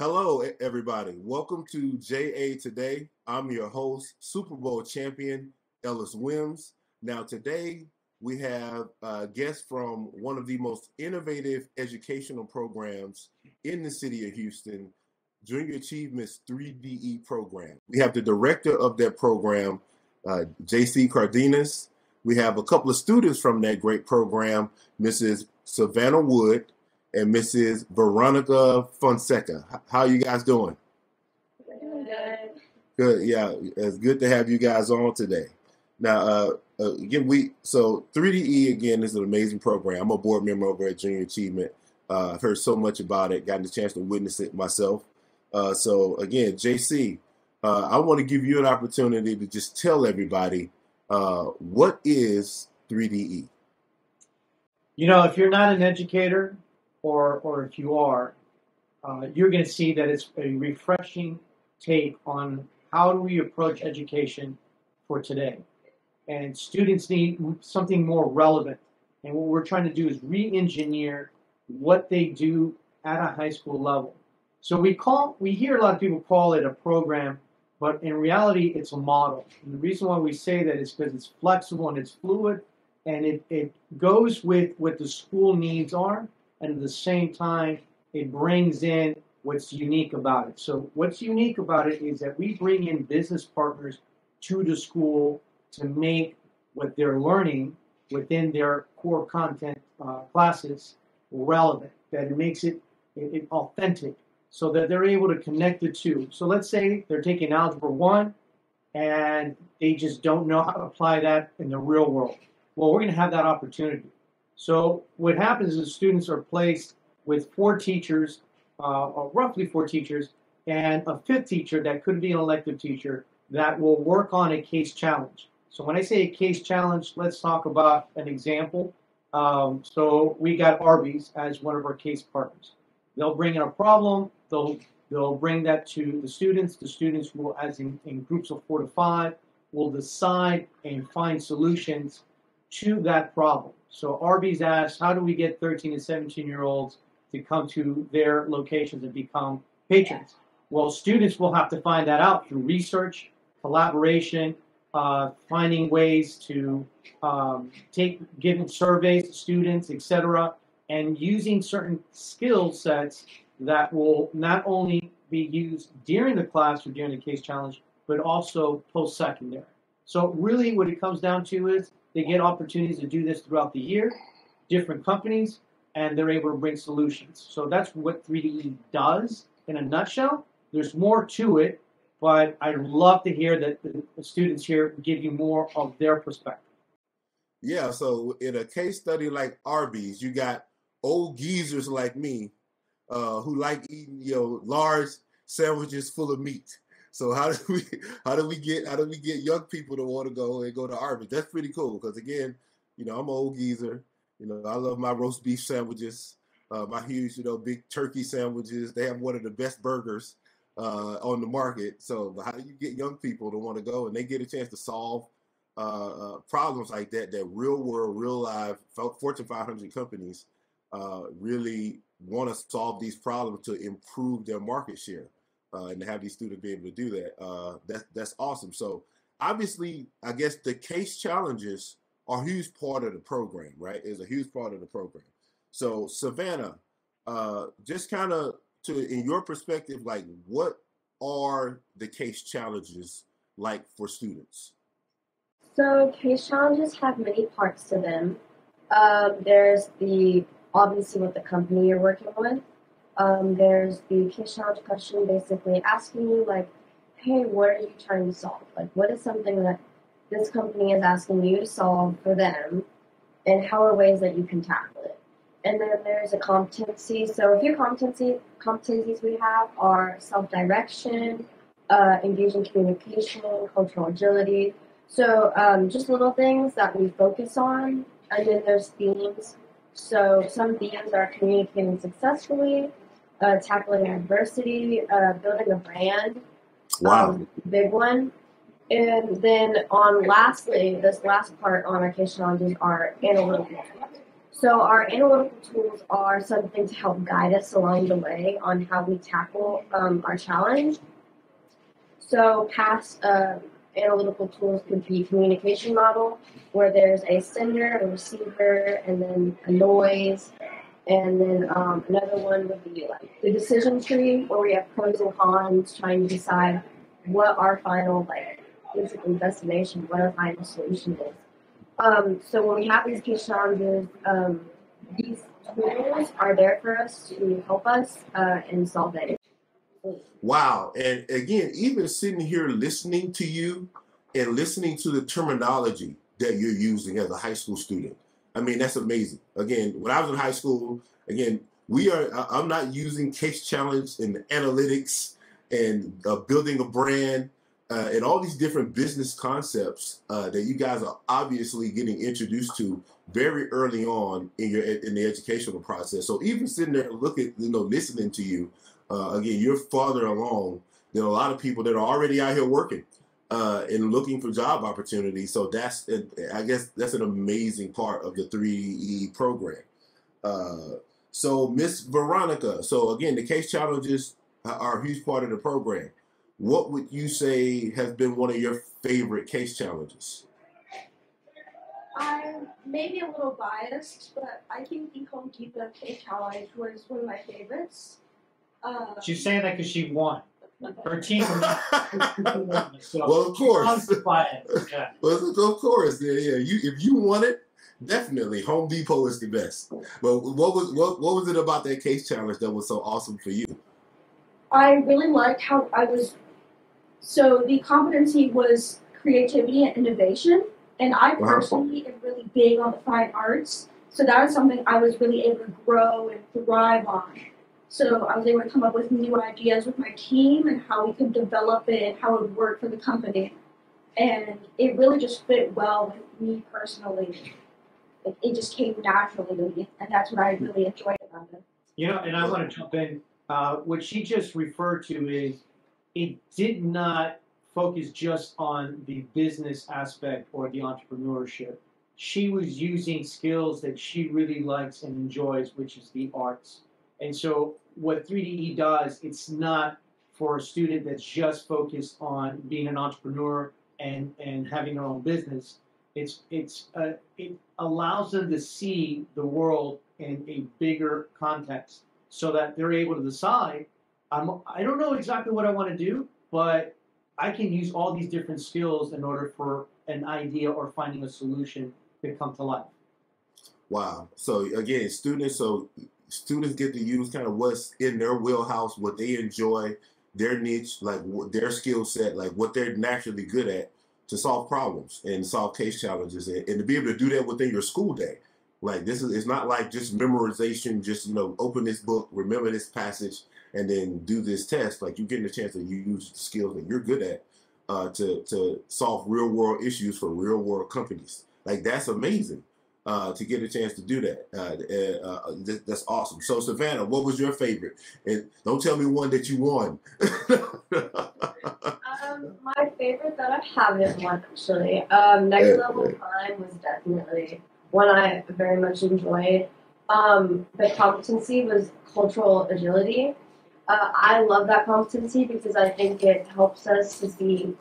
Hello, everybody. Welcome to JA Today. I'm your host, Super Bowl champion Ellis Wyms. Now, today we have a guest from one of the most innovative educational programs in the city of Houston, Junior Achievements 3DE program. We have the director of that program, uh, JC Cardenas. We have a couple of students from that great program, Mrs. Savannah Wood and Mrs. Veronica Fonseca. How are you guys doing? Good. Good. Yeah, it's good to have you guys on today. Now, uh, uh, again, we so 3DE again is an amazing program. I'm a board member over at Junior Achievement. Uh, I've heard so much about it, gotten the chance to witness it myself. Uh, so again, JC, uh, I want to give you an opportunity to just tell everybody uh, what is 3DE. You know, if you're not an educator, or or if you are, uh, you're going to see that it's a refreshing take on how do we approach education for today. And students need something more relevant. And what we're trying to do is re-engineer what they do at a high school level. So we call we hear a lot of people call it a program, but in reality it's a model. And the reason why we say that is because it's flexible and it's fluid and it, it goes with what the school needs are and at the same time, it brings in what's unique about it. So, what's unique about it is that we bring in business partners to the school to make what they're learning within their core content uh, classes relevant, that it makes it, it, it authentic, so that they're able to connect the two. So, let's say they're taking Algebra 1 and they just don't know how to apply that in the real world. Well, we're going to have that opportunity. So what happens is students are placed with four teachers, uh, roughly four teachers, and a fifth teacher that could be an elective teacher that will work on a case challenge. So when I say a case challenge, let's talk about an example. Um, so we got Arby's as one of our case partners. They'll bring in a problem. They'll they'll bring that to the students. The students will, as in, in groups of four to five, will decide and find solutions to that problem. So Arby's asked, how do we get 13 and 17 year olds to come to their locations and become patrons? Well, students will have to find that out through research, collaboration, uh, finding ways to um, take giving surveys to students, etc., and using certain skill sets that will not only be used during the class or during the case challenge, but also post secondary. So really, what it comes down to is they get opportunities to do this throughout the year, different companies, and they're able to bring solutions. So that's what 3DE does in a nutshell. There's more to it, but I'd love to hear that the students here give you more of their perspective. Yeah, so in a case study like Arby's, you got old geezers like me uh, who like eating you know large sandwiches full of meat. So how do we how do we get how do we get young people to want to go and go to Arby's? That's pretty cool because again, you know, I'm an old geezer. You know, I love my roast beef sandwiches, uh, my huge, you know, big turkey sandwiches. They have one of the best burgers uh, on the market. So how do you get young people to want to go and they get a chance to solve uh, uh problems like that? That real world, real life Fortune 500 companies uh, really want to solve these problems to improve their market share uh, and to have these students be able to do that, uh, that that's awesome. So obviously, I guess the case challenges are a huge part of the program, right? Is a huge part of the program. So Savannah, uh, just kind of to in your perspective, like what are the case challenges like for students? So case challenges have many parts to them. Um, there's the obviously what the company you're working with. Um, there's the case challenge question basically asking you like, hey, what are you trying to solve? Like, what is something that this company is asking you to solve for them, and how are ways that you can tackle it? And then there's a competency. So a few competency competencies we have are self-direction, uh, engaging communication, cultural agility. So um, just little things that we focus on. And then there's themes. So some themes are communicating successfully, uh, tackling adversity, uh, building a brand. Wow. Um, big one. And then on lastly, this last part on our case challenges are analytical. So our analytical tools are something to help guide us along the way on how we tackle um, our challenge. So past uh, analytical tools could be communication model, where there's a sender, a receiver, and then a noise. And then um, another one would be like the decision tree, where we have pros and cons, trying to decide what our final like basically destination, what our final solution is. Um, so when we have these case challenges, um, these tools are there for us to help us uh, and solve that. Wow. And again, even sitting here listening to you and listening to the terminology that you're using as a high school student, I mean, that's amazing. Again, when I was in high school, again, we are, I'm not using case challenge and analytics and uh, building a brand uh, and all these different business concepts uh, that you guys are obviously getting introduced to very early on in your in the educational process. So even sitting there looking, you know, listening to you, uh, again, you're farther along than a lot of people that are already out here working uh, and looking for job opportunities. So that's, I guess, that's an amazing part of the 3E program. Uh, so Miss Veronica, so again, the case challenges are a huge part of the program what would you say has been one of your favorite case challenges? I'm maybe a little biased, but I think the Home Depot case challenge was one of my favorites. Uh, She's saying that because she won. Her team. so well, of course. Yeah. Well, of course. Yeah, yeah. You, if you want it, definitely Home Depot is the best. But what was what, what was it about that case challenge that was so awesome for you? I really liked how I was so the competency was creativity and innovation. And I uh-huh. personally wow. am really big on the fine arts. So that was something I was really able to grow and thrive on. So I was able to come up with new ideas with my team and how we could develop it how it would work for the company. And it really just fit well with me personally. It just came naturally to me, and that's what I really enjoyed about it. You know, and I want to jump in. Uh, what she just referred to is it did not focus just on the business aspect or the entrepreneurship. She was using skills that she really likes and enjoys, which is the arts. And so, what 3DE does, it's not for a student that's just focused on being an entrepreneur and, and having their own business. It's, it's, uh, it allows them to see the world in a bigger context so that they're able to decide I'm, I don't know exactly what I want to do, but I can use all these different skills in order for an idea or finding a solution to come to life. Wow. So again, students, so students get to use kind of what's in their wheelhouse, what they enjoy, their niche, like their skill set, like what they're naturally good at to solve problems and solve case challenges and, and to be able to do that within your school day. Like this is, it's not like just memorization, just, you know, open this book, remember this passage, and then do this test, like you're getting a chance to use the skills that you're good at uh, to to solve real world issues for real world companies. Like that's amazing uh, to get a chance to do that. Uh, uh, uh that's awesome. So Savannah, what was your favorite? And don't tell me one that you won. um, my favorite that I haven't won actually. Um, Next Level Prime was definitely one I very much enjoyed. Um, the competency was cultural agility. Uh, I love that competency because I think it helps us to see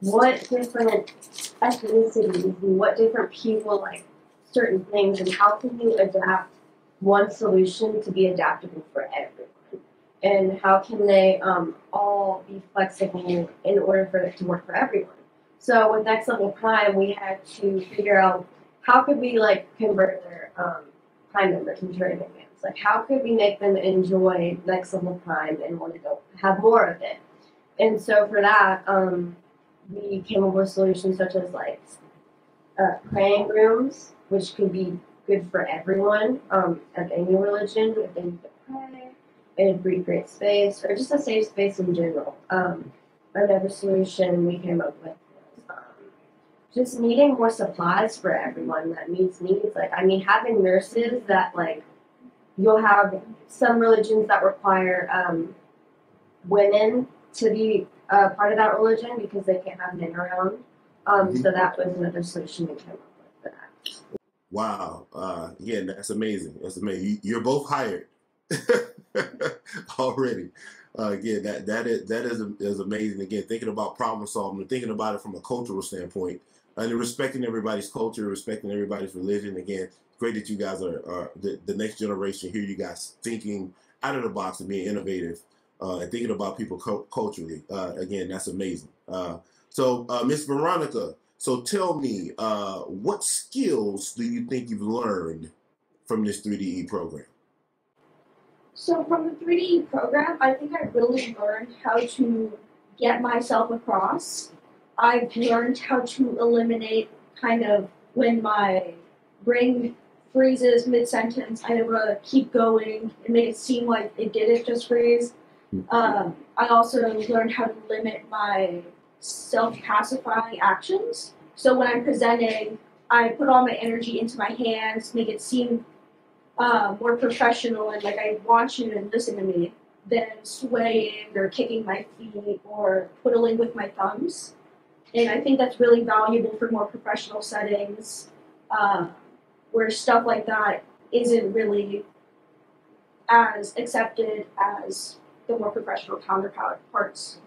what different ethnicities what different people like certain things and how can you adapt one solution to be adaptable for everyone? And how can they um, all be flexible in order for it to work for everyone? So with next level prime we had to figure out how could we like convert their um, prime members into advanced like, how could we make them enjoy Next Level Prime and want to go have more of it? And so for that, um, we came up with solutions such as like uh, praying rooms, which could be good for everyone um, of any religion if they need to pray. It'd be great space, or just a safe space in general. Um, another solution we came up with was um, just needing more supplies for everyone that meets needs. Like, I mean, having nurses that like you'll have some religions that require um, women to be uh, part of that religion because they can't have men around. Um, mm-hmm. So that was another solution we came up with. Wow. Uh, again, that's amazing. That's amazing. You, are both hired already. Uh, again, that that is that is is amazing. Again, thinking about problem solving and thinking about it from a cultural standpoint, and respecting everybody's culture, respecting everybody's religion. Again, great that you guys are, are the, the next generation. Here, you guys thinking out of the box and being innovative uh, and thinking about people cu- culturally. Uh, again, that's amazing. Uh, so, uh, Miss Veronica, so tell me, uh, what skills do you think you've learned from this 3DE program? So from the 3D program, I think I really learned how to get myself across. I've learned how to eliminate kind of when my brain freezes mid-sentence, I'm able to keep going and make it seem like it didn't just freeze. Mm-hmm. Um, I also learned how to limit my self-pacifying actions. So when I'm presenting, I put all my energy into my hands, make it seem uh, more professional and like I want you to listen to me than swaying or kicking my feet or twiddling with my thumbs. And I think that's really valuable for more professional settings uh, where stuff like that isn't really as accepted as the more professional counterparts.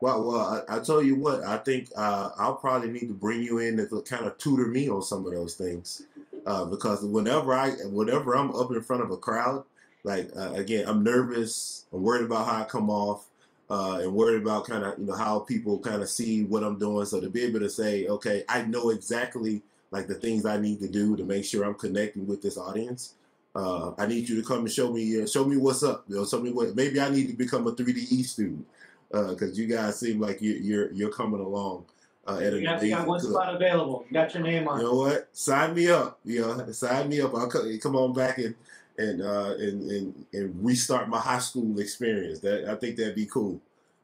Well, well, I, I tell you what, I think uh, I'll probably need to bring you in to kind of tutor me on some of those things uh, because whenever I whenever I'm up in front of a crowd, like uh, again, I'm nervous. I'm worried about how I come off, uh, and worried about kind of you know how people kind of see what I'm doing. So to be able to say, okay, I know exactly like the things I need to do to make sure I'm connecting with this audience. Uh, I need you to come and show me uh, show me what's up. You know, show me what. Maybe I need to become a 3D student because uh, you guys seem like you, you're you're coming along. Uh, at you got, you got one club. spot available. You got your name on. You know what? Sign me up. You know, sign me up. I'll come, come on back and and, uh, and and and restart my high school experience. That I think that'd be cool.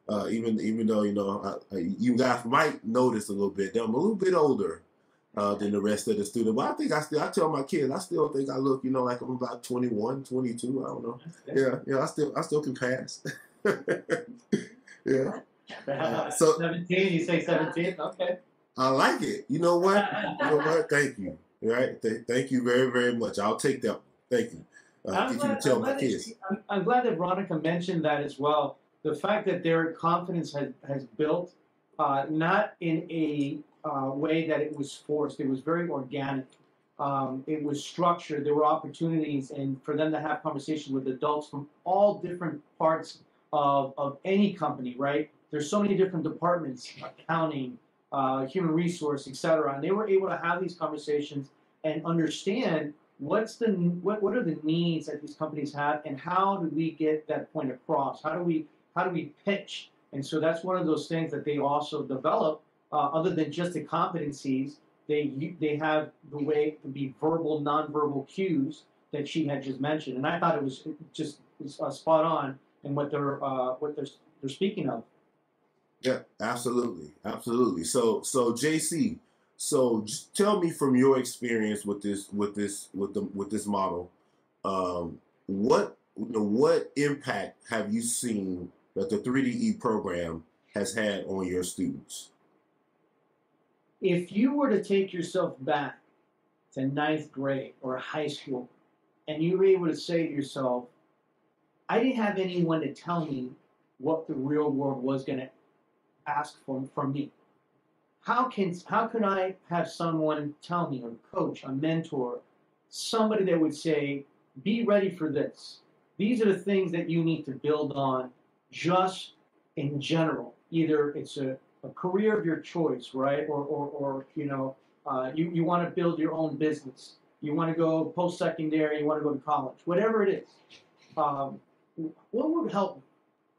Uh, even even though you know I, you guys might notice a little bit. That I'm a little bit older uh, than the rest of the students, but I think I still I tell my kids I still think I look you know like I'm about 21, 22. I don't know. Yeah, yeah. I still I still can pass. yeah. Uh, so 17, you say 17? Okay. I like it. You know what? you know what? Thank you. All right. Th- thank you very, very much. I'll take that. Thank you. Uh, I'm, glad, you I'm, glad I'm, I'm, glad that Veronica mentioned that as well. The fact that their confidence has, has built, uh, not in a uh, way that it was forced. It was very organic. Um, it was structured. There were opportunities, and for them to have conversations with adults from all different parts of, of any company, right? There's so many different departments, accounting, uh, human resource, etc. And they were able to have these conversations and understand what's the what, what are the needs that these companies have and how do we get that point across? How do we how do we pitch? And so that's one of those things that they also develop. Uh, other than just the competencies, they they have the way to be verbal, nonverbal cues that she had just mentioned, and I thought it was just uh, spot on in what they're uh, what they're they're speaking of. Yeah, absolutely, absolutely. So, so JC, so tell me from your experience with this, with this, with the, with this model, um, what, you know, what impact have you seen that the 3DE program has had on your students? If you were to take yourself back to ninth grade or high school, and you were able to say to yourself, I didn't have anyone to tell me what the real world was going to ask for from me. How can how can I have someone tell me, a coach, a mentor, somebody that would say, "Be ready for this. These are the things that you need to build on." Just in general, either it's a, a career of your choice, right, or or, or you know, uh, you you want to build your own business. You want to go post secondary. You want to go to college. Whatever it is, um, what would help?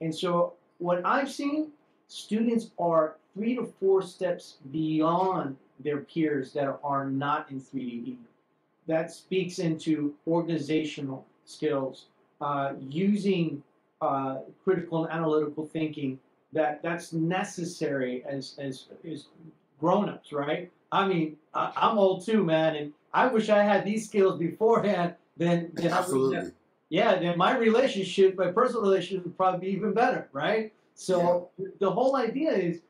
And so what I've seen students are three to four steps beyond their peers that are not in 3D. That speaks into organizational skills, uh, using uh, critical and analytical thinking. That that's necessary as as as grown-ups, right? I mean, I, am old too, man, and I wish I had these skills beforehand. Then, then absolutely. Yeah, then my relationship, my personal relationship would probably be even better, right? So yeah. the whole idea is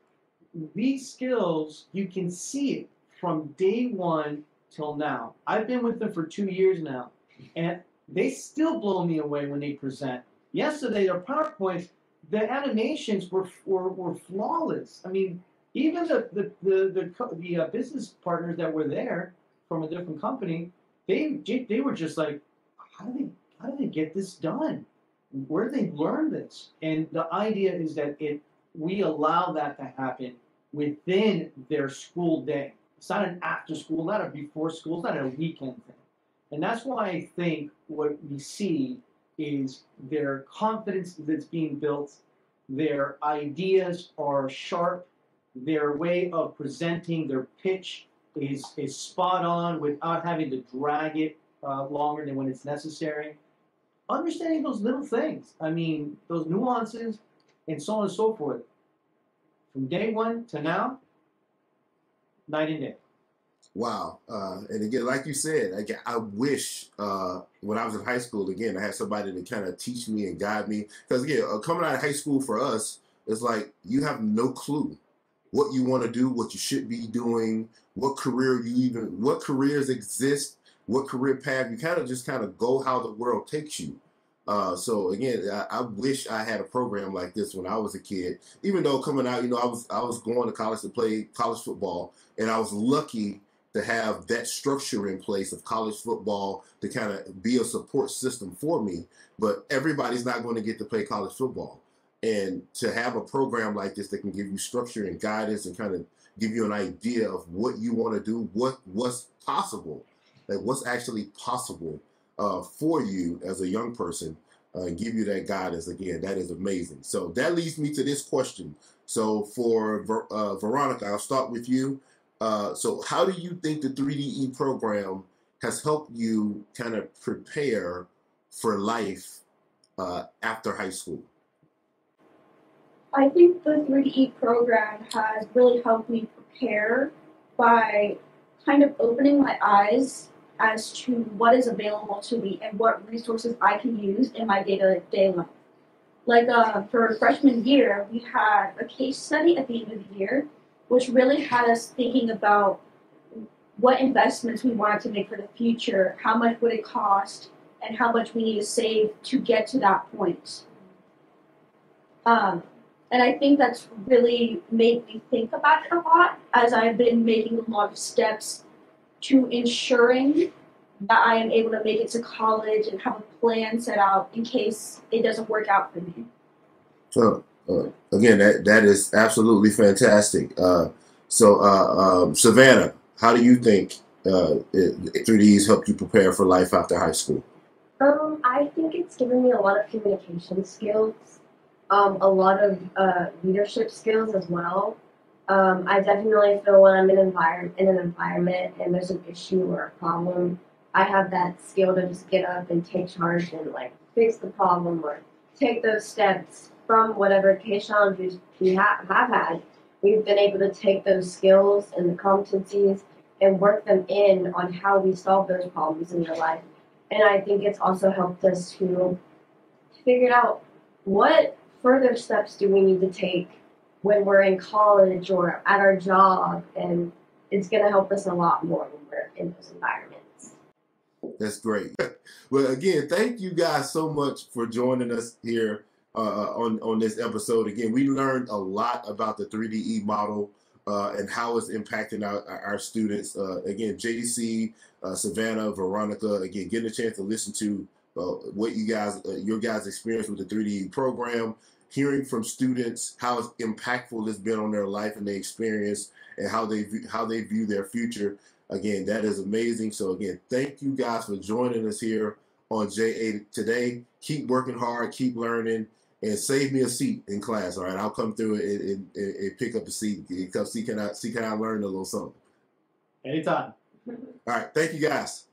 these skills, you can see it from day one till now. I've been with them for two years now, and they still blow me away when they present. Yesterday, their PowerPoints, the animations were were, were flawless. I mean, even the the the the, the uh, business partners that were there from a different company, they they were just like, how do they how do they get this done? Where do they learn this? And the idea is that it we allow that to happen within their school day. It's not an after school, not a before school, it's not a weekend thing. And that's why I think what we see is their confidence that's being built, their ideas are sharp, their way of presenting their pitch is, is spot on without having to drag it uh, longer than when it's necessary. Understanding those little things, I mean, those nuances, and so on and so forth. From day one to now, night and day. Wow. Uh, and again, like you said, again, I wish uh, when I was in high school, again, I had somebody to kind of teach me and guide me. Because again, uh, coming out of high school for us, it's like you have no clue what you want to do, what you should be doing, what career you even, what careers exist, what career path. You kind of just kind of go how the world takes you. Uh, so again, I, I wish I had a program like this when I was a kid. Even though coming out, you know, I was I was going to college to play college football, and I was lucky to have that structure in place of college football to kind of be a support system for me. But everybody's not going to get to play college football. And to have a program like this that can give you structure and guidance and kind of give you an idea of what you want to do, what what's possible, like what's actually possible uh, for you as a young person, uh, give you that guidance again, that is amazing. So that leads me to this question. So for Ver- uh, Veronica, I'll start with you. Uh, so how do you think the 3DE program has helped you kind of prepare for life uh, after high school? I think the 3DE program has really helped me prepare by kind of opening my eyes as to what is available to me and what resources I can use in my day to day life. Like uh, for freshman year, we had a case study at the end of the year, which really had us thinking about what investments we wanted to make for the future, how much would it cost, and how much we need to save to get to that point. Um, and I think that's really made me think about it a lot as I've been making a lot of steps to ensuring that I am able to make it to college and have a plan set out in case it doesn't work out for me. So uh, again, that that is absolutely fantastic. Uh, so uh, um, Savannah, how do you think uh, it, 3Ds helped you prepare for life after high school? Um, I think it's given me a lot of communication skills, um, a lot of uh, leadership skills as well. Um, I definitely feel when I'm in, in an environment and there's an issue or a problem, I have that skill to just get up and take charge and like fix the problem or take those steps from whatever case challenges we ha- have had. We've been able to take those skills and the competencies and work them in on how we solve those problems in your life. And I think it's also helped us to figure out what further steps do we need to take when we're in college or at our job. And it's going to help us a lot more when we're in those environments. That's great. well, again, thank you guys so much for joining us here uh, on on this episode. Again, we learned a lot about the 3DE model uh, and how it's impacting our, our students. Uh, again, JC, uh, Savannah, Veronica. Again, getting a chance to listen to uh, what you guys, uh, your guys' experience with the 3DE program. Hearing from students how impactful it's been on their life and their experience, and how they view, how they view their future. Again, that is amazing. So again, thank you guys for joining us here on JA today. Keep working hard, keep learning, and save me a seat in class. All right, I'll come through and, and, and, and pick up a seat. because see can I see can I learn a little something. Anytime. All right, thank you guys.